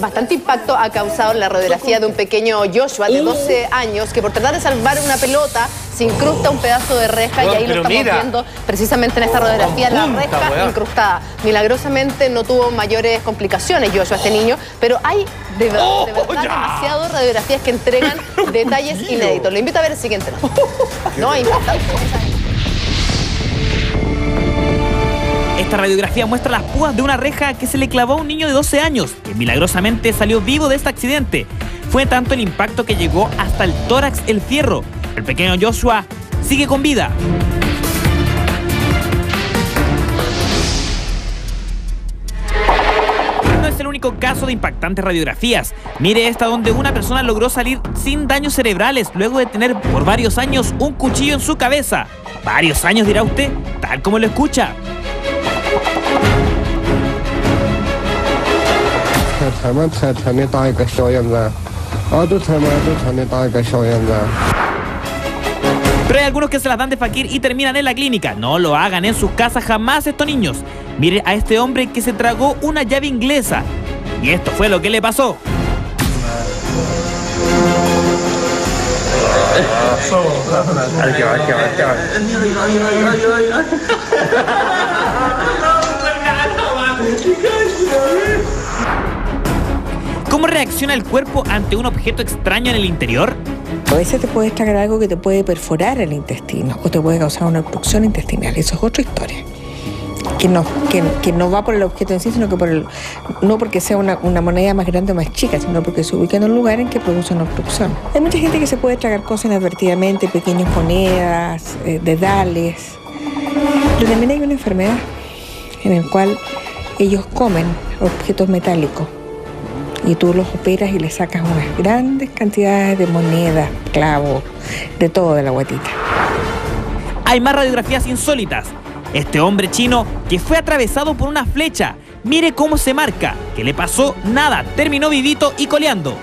Bastante impacto ha causado la radiografía de un pequeño Joshua de 12 años que por tratar de salvar una pelota se incrusta un pedazo de reja y ahí lo estamos viendo precisamente en esta radiografía, la reja incrustada. Milagrosamente no tuvo mayores complicaciones Joshua, este niño, pero hay de, verdad oh, demasiadas radiografías que entregan detalles inéditos. Lo invito a ver el siguiente. No, impactante. Esta radiografía muestra las púas de una reja que se le clavó a un niño de 12 años, que milagrosamente salió vivo de este accidente. Fue tanto el impacto que llegó hasta el tórax el fierro. El pequeño Joshua sigue con vida. No es el único caso de impactantes radiografías. Mire esta donde una persona logró salir sin daños cerebrales luego de tener por varios años un cuchillo en su cabeza. Varios años dirá usted, tal como lo escucha. Pero hay algunos que se las dan de fakir y terminan en la clínica. No lo hagan en sus casas jamás estos niños. Mire a este hombre que se tragó una llave inglesa. Y esto fue lo que le pasó. reacciona el cuerpo ante un objeto extraño en el interior? A veces te puede tragar algo que te puede perforar el intestino o te puede causar una obstrucción intestinal. Eso es otra historia. Que no, que, no va por el objeto en sí, sino que por el, no porque sea una, moneda más grande o más chica, sino porque se ubica en un lugar en que produce una obstrucción. Hay mucha gente que se puede tragar cosas inadvertidamente, pequeñas monedas, eh, dedales. Pero también hay una enfermedad en la cual ellos comen objetos metálicos y tú los operas y le sacas unas grandes cantidades de monedas, clavos, de todo de la guatita. Hay más radiografías insólitas. Este hombre chino que fue atravesado por una flecha. Mire cómo se marca. ¿Qué le pasó? Nada. Terminó vivito y coleando.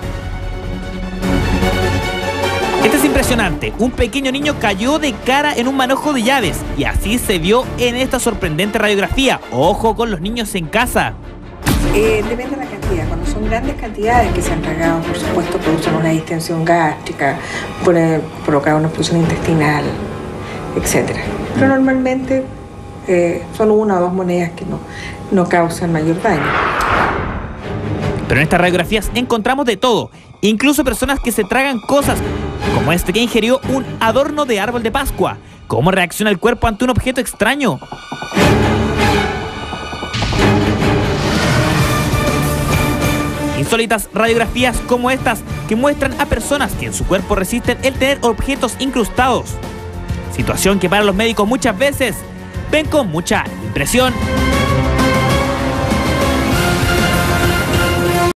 Este es impresionante. Un pequeño niño cayó de cara en un manojo de llaves y así se vio en esta sorprendente radiografía. Ojo con los niños en casa. Eh, depende de la cantidad. Cuando son grandes cantidades que se han tragado, por supuesto, producen una distensión gástrica, puede provocar una expulsión intestinal, etc. Pero normalmente eh, son una o dos monedas que no, no causan mayor daño. Pero en estas radiografías encontramos de todo, incluso personas que se tragan cosas, como este que ingirió un adorno de árbol de Pascua. ¿Cómo reacciona el cuerpo ante un objeto extraño? Insólitas radiografías como estas que muestran a personas que en su cuerpo resisten el tener objetos incrustados. Situación que para los médicos muchas veces ven con mucha impresión.